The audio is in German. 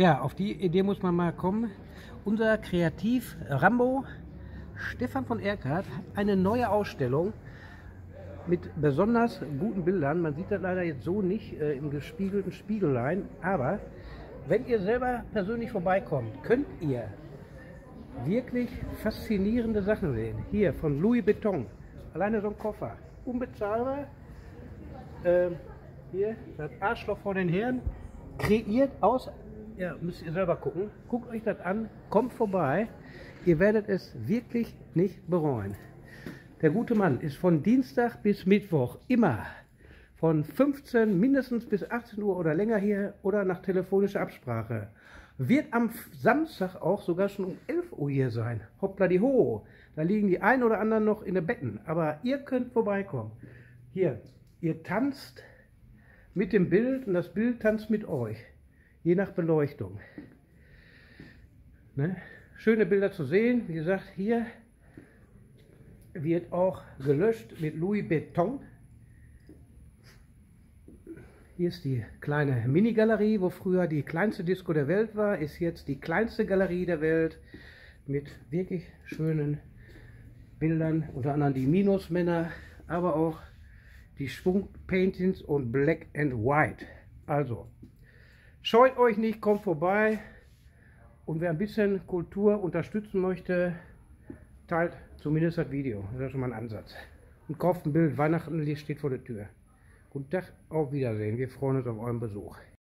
Ja, auf die Idee muss man mal kommen. Unser Kreativ Rambo Stefan von Erkert hat eine neue Ausstellung mit besonders guten Bildern. Man sieht das leider jetzt so nicht äh, im gespiegelten Spiegelein, aber wenn ihr selber persönlich vorbeikommt, könnt ihr wirklich faszinierende Sachen sehen. Hier von Louis Vuitton, alleine so ein Koffer, unbezahlbar. Ähm, hier das Arschloch vor den Herren, kreiert aus ja, müsst ihr selber gucken. Guckt euch das an, kommt vorbei. Ihr werdet es wirklich nicht bereuen. Der gute Mann ist von Dienstag bis Mittwoch immer von 15 mindestens bis 18 Uhr oder länger hier oder nach telefonischer Absprache. Wird am Samstag auch sogar schon um 11 Uhr hier sein. Hoppla die Ho. Da liegen die ein oder anderen noch in den Betten. Aber ihr könnt vorbeikommen. Hier, ihr tanzt mit dem Bild und das Bild tanzt mit euch je nach Beleuchtung. Ne? Schöne Bilder zu sehen. Wie gesagt, hier wird auch gelöscht mit Louis Beton. Hier ist die kleine Mini-Galerie, wo früher die kleinste Disco der Welt war, ist jetzt die kleinste Galerie der Welt mit wirklich schönen Bildern, unter anderem die Minusmänner, aber auch die Schwung-Paintings und Black and White. Also, Scheut euch nicht, kommt vorbei. Und wer ein bisschen Kultur unterstützen möchte, teilt zumindest das Video. Das ist schon mal ein Ansatz. Und kauft ein Bild. Weihnachten steht vor der Tür. Guten Tag, auf Wiedersehen. Wir freuen uns auf euren Besuch.